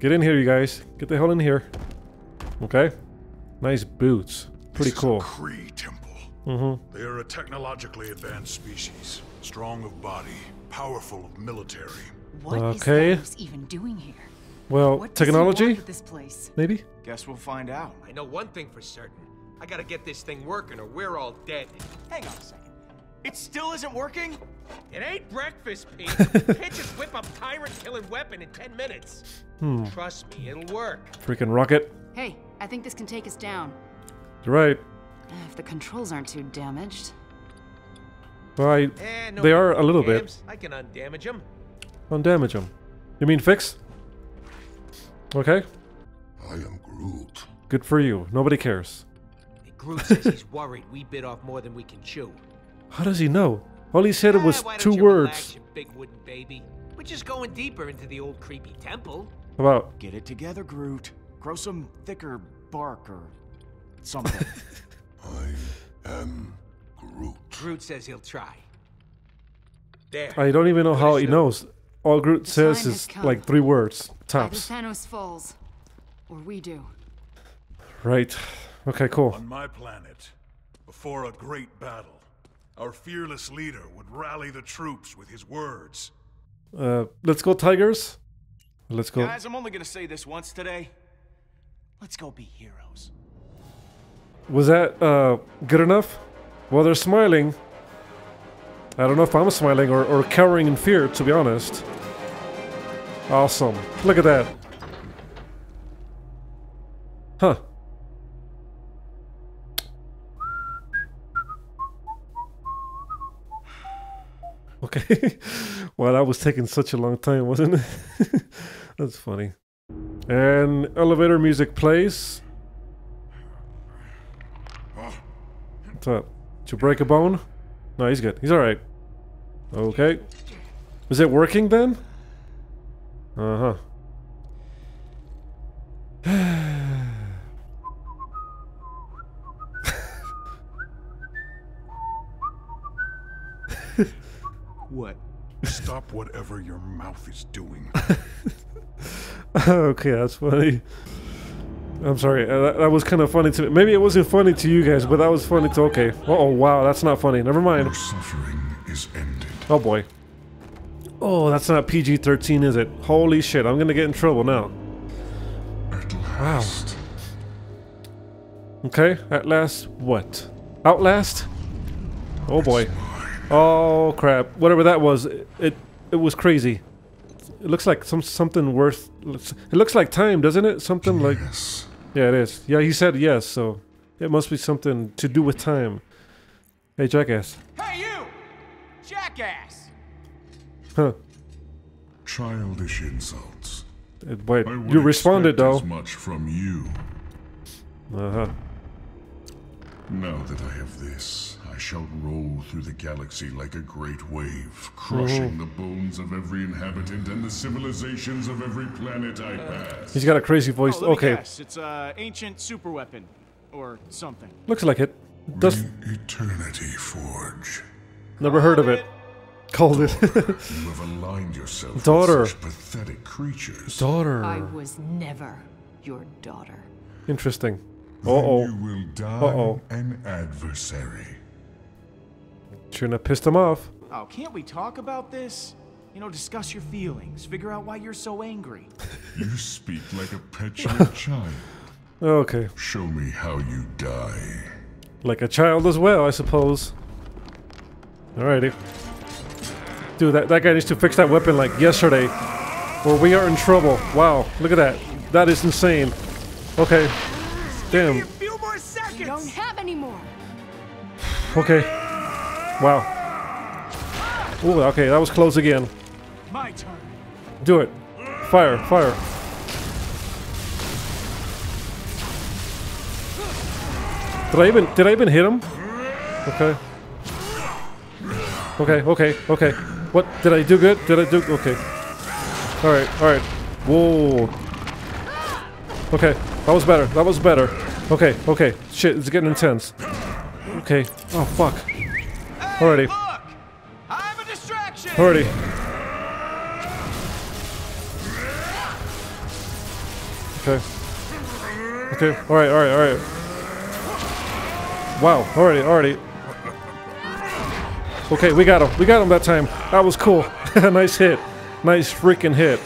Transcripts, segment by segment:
Get in here, you guys. Get the hell in here. Okay. Nice boots. Pretty this cool. Is a Kree temple. Mm-hmm. They are a technologically advanced species, strong of body, powerful of military. What is Okay. Thanos even doing here? Well, What technology? this place? Maybe? Guess we'll find out. I know one thing for certain. I gotta get this thing working or we're all dead. Hang on a second. It still isn't working? It ain't breakfast, Pete. Can't just whip pirate-killing weapon in 10 minutes. Hmm. Trust me, it'll work. Freaking rocket. Hey, I think this can take us down. You're right. If the controls aren't too damaged. Well, I, Eh, no they are a little bit. I can undamage them. Undamage them. You mean fix? Okay. I am Groot. Good for you. Nobody cares. Groot says he's worried we bit off more than we can chew. How does he know? All he said it Ah, was why don't two you relax, words. you big wooden baby. We're just going deeper into the old creepy temple. About Get it together, Groot. Grow some thicker bark or something. I am Groot. Groot says he'll try. There. I don't even know how he knows. All Groot The says is come. like three words Either tops. Thanos falls, or we do. Right. Okay, cool. On my planet, before a great battle, our fearless leader would rally the troops with his words. Uh, let's go Tigers. Let's go. Guys, I'm only gonna say this once today. Let's go be heroes. Was that uh, good enough? Well, they're smiling. I don't know if I'm smiling or, or cowering in fear, to be honest. Awesome. Look at that. Huh. Okay. well, that was taking such a long time, wasn't it? That's funny. And elevator music plays. What's up? Did you break a bone? No, he's good. He's alright. Okay. Is it working then? Uh huh. What? Stop whatever your mouth is doing. okay, that's funny. I'm sorry. Uh, that, that was kind of funny to me. Maybe it wasn't funny to you guys, but that was funny to. Okay. Uh oh, wow, that's not funny. Never mind. Your suffering is ended. Oh boy. Oh, that's not PG 13, is it? Holy shit, I'm gonna get in trouble now. At last. Okay, at last, what? Outlast? Oh boy. Oh crap. Whatever that was, it, it, it was crazy. It looks like some something worth. It looks like time, doesn't it? Something like. Yes. Yeah, it is. Yeah, he said yes, so it must be something to do with time. Hey, jackass. Hey, you! Jackass! Huh. Childish insults. Uh, Wait, you responded though. As much from you. Uh huh. Now that I have this, I shall roll through the galaxy like a great wave, crushing the bones of every inhabitant and the civilizations of every planet I uh, pass. He's got a crazy voice. Oh, let okay, guess. It's a ancient super weapon. Or something. looks like it. Does The Eternity Forge. never heard of it. Called it. You have aligned yourself Daughter. with such pathetic creatures. Daughter. I was never your daughter. Interesting. Uh Then oh. You will die Uh-oh. an adversary. Shouldn't have pissed him off. Oh, can't we talk about this? You know, discuss your feelings. Figure out why you're so angry. You speak like a petulant child. Okay. Show me how you die. Like a child as well, I suppose. Alrighty. Dude, that, that guy needs to fix that weapon like yesterday. Or we are in trouble. Wow, look at that. That is insane. Okay. Damn. few more We seconds! don't have any more. Okay. Wow. Ooh, okay, that was close again. My turn. Do it. Fire, fire. Did I even did I even hit him? Okay. Okay, okay, okay. What did I do good? Did I do okay. Alright, alright. Whoa. Okay, that was better. That was better. Okay, okay. Shit, it's getting intense. Okay. Oh fuck. Alrighty. Look! I'm a distraction! Alrighty. Okay. Okay. All right. All right. All right. Wow. Already. Already. Okay, we got him. We got him that time. That was cool. nice hit. Nice freaking hit.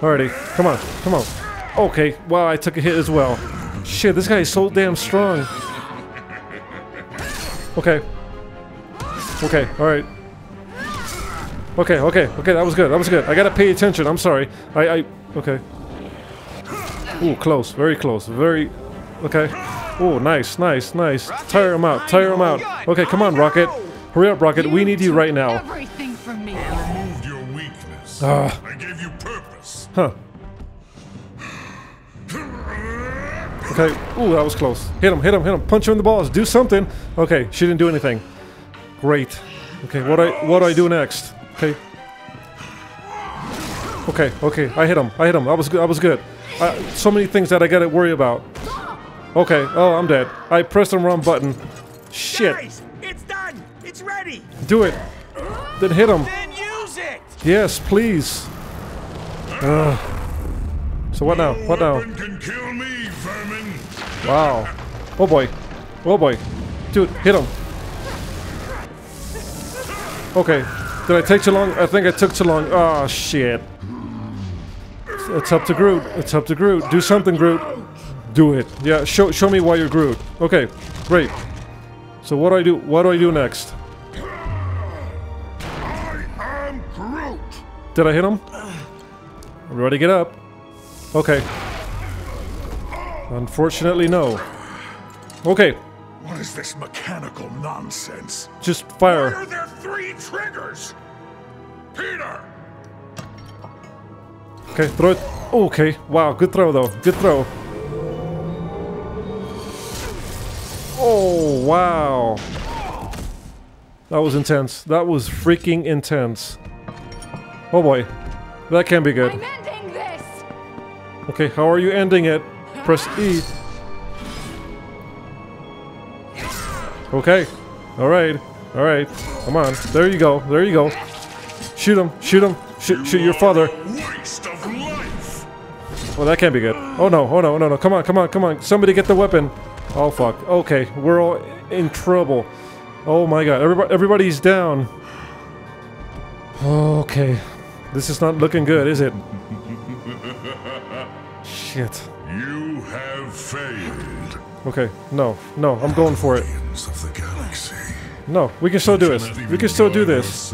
Alrighty. Come on. Come on. Okay. Wow, I took a hit as well. Shit, this guy is so damn strong. Okay. Okay. All right. Okay. Okay. Okay. That was good. That was good. I gotta pay attention. I'm sorry. I. I. Okay. Ooh, close. Very close. Very. Okay. Ooh, nice. Nice. Nice. Tire him out. Tire him out. Okay. Come on, Rocket. Hurry up, Rocket. We need you right now. Everything from me. I removed your weakness. Ah. I gave you purpose. Huh. Okay. Ooh, that was close. Hit him, hit him, hit him. Punch him in the balls. Do something. Okay, she didn't do anything. Great. Okay, what I what do I do next? Okay. Okay, okay. I hit him. I hit him. That was good. That was good. Uh, so many things that I gotta worry about. Okay. Oh, I'm dead. I pressed the wrong button. Shit. Guys, it's done. It's ready. Do it. Then hit him. Then use it. Yes, please. Ugh. so what now? What now? Wow. Oh boy. Oh boy. Dude, hit him. Okay. Did I take too long? I think I took too long. Oh shit. It's- It's up to Groot. It's up to Groot. Do something, Groot. Do it. Yeah, show show me why you're Groot. Okay, great. So what do I do? What do I do next? I am Groot. Did I hit him? Everybody get up. Okay. Unfortunately, no. Okay, What is this mechanical nonsense? just Why fire. are there three triggers? Peter! Okay, throw it. Okay, wow, good throw though. Good throw. Oh, wow. That was intense. That was freaking intense. Oh boy. That can be good. I'm ending this! Okay, how are you ending it? Press E. Okay. Alright. Alright. Come on. There you go. There you go. Shoot him. Shoot him. Shoot, shoot your father. Waste of life! Well, that can't be good. Oh no, oh no, oh, no, no. Come on, come on, come on. Somebody get the weapon. Oh fuck. Okay, we're all in trouble. Oh my god. Everybody, everybody's down. Okay. This is not looking good, is it? Shit. Failed. Okay, no, no, I'm going for it. Of the galaxy. No, we can still do this. We can still do this.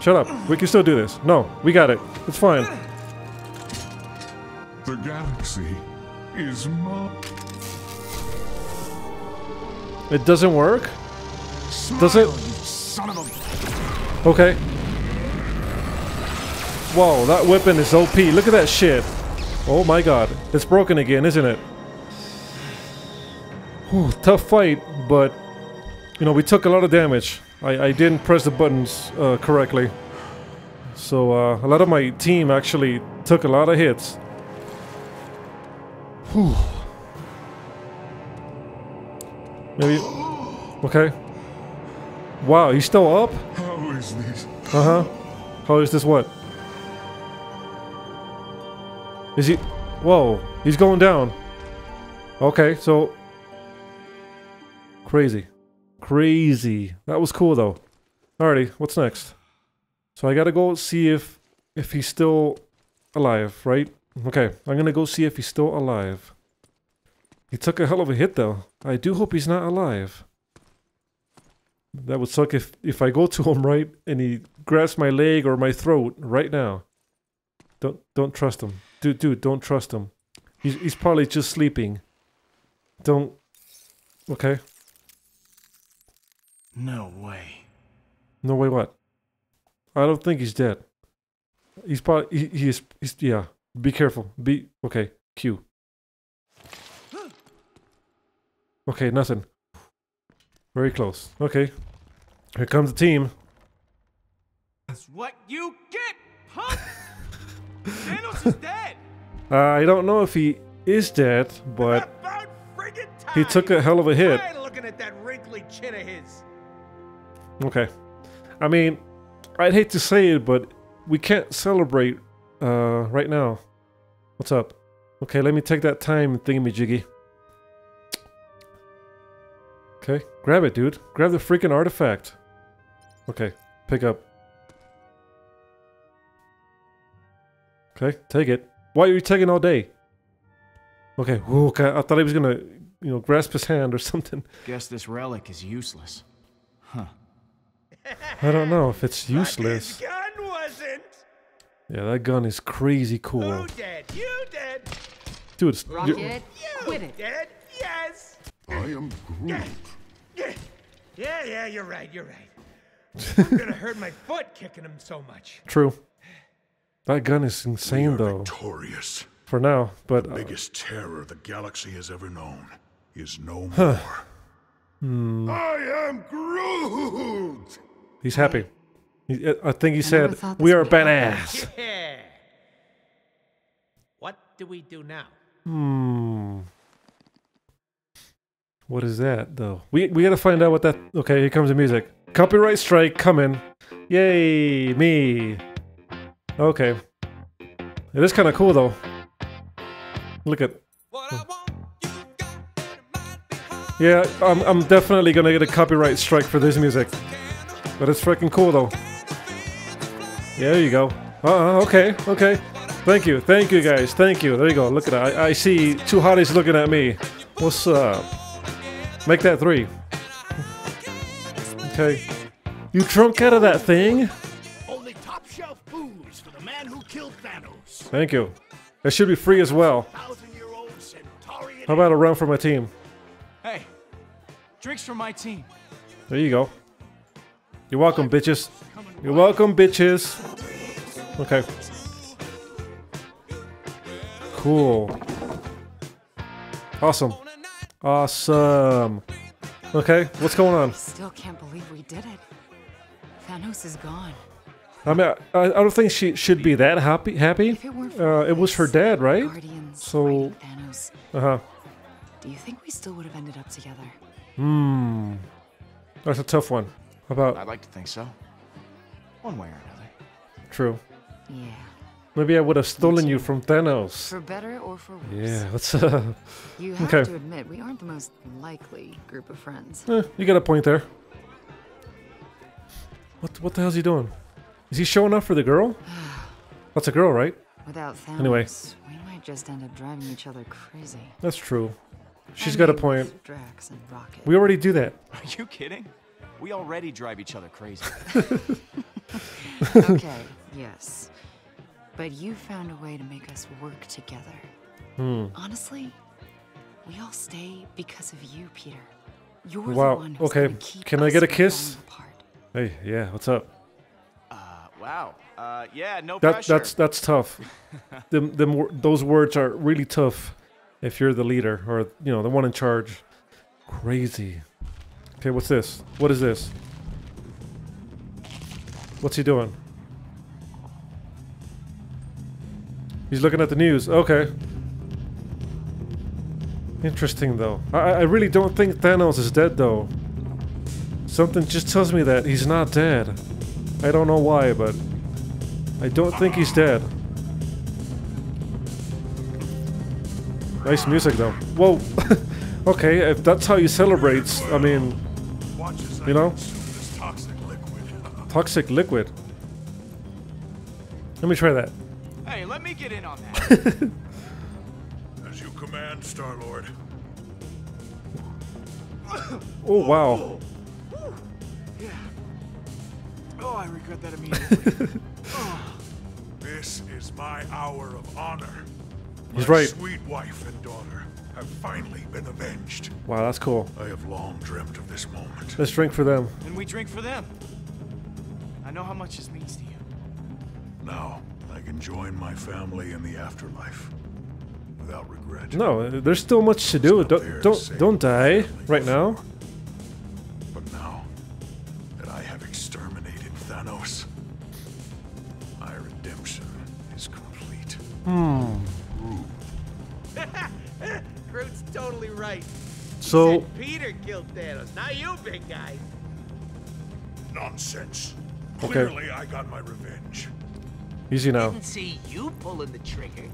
Shut up. We can still do this. No, we got it. It's fine. The galaxy is mine. It doesn't work? Does it? Son of a. Okay. Whoa, that weapon is OP. Look at that shit. Oh my god. It's broken again, isn't it? Whew, tough fight, but you know, we took a lot of damage. I, I didn't press the buttons uh, correctly. So uh, a lot of my team actually took a lot of hits. Whew. Maybe. Okay. Wow, he's still up? How is this? Uh huh. How is this what? Is he. Whoa, he's going down. Okay, so. Crazy. Crazy. That was cool though. Alrighty, what's next? So I gotta go see if if he's still alive, right? Okay, I'm gonna go see if he's still alive. He took a hell of a hit though. I do hope he's not alive. That would suck if if I go to him right and he grabs my leg or my throat right now. Don't don't trust him, dude. Dude, don't trust him. He's he's probably just sleeping. Don't. Okay. No way. No way. What? I don't think he's dead. He's probably he, he is. He's yeah. Be careful. Be okay. Q. Okay, nothing. Very close. Okay. Here comes the team. That's what you get, punk! Thanos is dead! Uh, I don't know if he is dead, but About friggin' time. he took a hell of a hit. Tired of looking at that wrinkly chin of his. Okay. I mean, I'd hate to say it, but we can't celebrate uh, right now. What's up? Okay, let me take that time thingamajiggy. Okay, grab it, dude. Grab the freaking artifact. Okay, pick up. Okay, take it. Why are you taking all day? Okay, ooh, okay, I thought he was gonna, you know, grasp his hand or something. Guess this relic is useless. I don't know if it's useless. His gun wasn't. Yeah, that gun is crazy cool. Who did? You did. Dude, it's, you- Rocket, quit it. Did? Yes. I am Groot. Yeah, yeah, yeah. You're right. You're right. I'm gonna hurt my foot kicking him so much. true. That gun is We insane are though, victorious. for now, but the uh, biggest terror the galaxy has ever known is no more. Hmm. I am Groot! He's happy. He, I think he never said, "We are would happen." badass. Yeah. What do we do now? Hmm. What is that though? We we gotta find out what that. Okay, here comes the music. Copyright strike coming. Yay, me. Okay. It is kind of cool though. Look at. Yeah, I'm I'm definitely gonna get a copyright strike for this music, but it's freaking cool though. Yeah, there you go. Uh, uh okay, okay. Thank you, thank you guys, thank you. There you go. Look at that. I, I see two hotties looking at me. What's up? Make that three. Okay. You drunk out of that thing? Only top shelf booze for the man who killed Thanos. Thank you. That should be free as well. Thousand year old Centaurian. How about a round for my team? Hey, drinks for my team. There you go. You're welcome, bitches. You're welcome, bitches. Okay. Cool. Awesome. Awesome. Okay, what's going on? I Still can't believe we did it. Thanos is gone. I mean, I, I don't think she should be that happy. Happy? It Uh, it was her dad, right? Guardians So- Uh huh. Do you think we still would have ended up together? Hmm. That's a tough one. How about I'd like to think so. One way or another. true? Yeah. Maybe I would have stolen you from Thanos. For better or for worse. Yeah, that's uh. You have Okay. to admit, we aren't the most likely group of friends. Eh, you got a point there. What what the hell's he doing? Is he showing up for the girl? That's a girl, right? Without Thanos, Anyway. we might just end up driving each other crazy. That's true. She's And got a point. Drax and Rocket. We already do that. Are you kidding? We already drive each other crazy. okay, yes. But you found a way to make us work together. Hmm. Honestly, we all stay because of you, Peter. You're Wow, the one who's okay. keep Can I get a kiss? Hey, yeah, what's up? uh, wow. Uh, yeah, no That pressure. that's that's tough. them them those words are really tough if you're the leader or you know the one in charge. Crazy. Okay, what's this? What is this? What's he doing? He's looking at the news. Okay. Interesting though. I I really don't think Thanos is dead though. Something just tells me that he's not dead. I don't know why, but I don't think he's dead. Nice music though. Whoa. okay, if that's how you celebrate, I mean, You know? toxic liquid. toxic liquid. Let me try that. Hey, let me get in on that. As you command, Star Lord. Oh wow. oh, I regret that immediately. This is my hour of honor. He's my right. Sweet wife and daughter have finally been avenged. Wow, that's cool. I have long dreamt of this moment. Let's drink for them. and we drink for them. I know how much this means to you. Now, I can join my family in the afterlife without regret. No, there's still much to do. It's not fair Don't don't don't die family right now. So Said Peter killed Thanos, not you, big guy. Nonsense. Okay. Clearly, I got my revenge. easy now. Didn't see you pulling the trigger.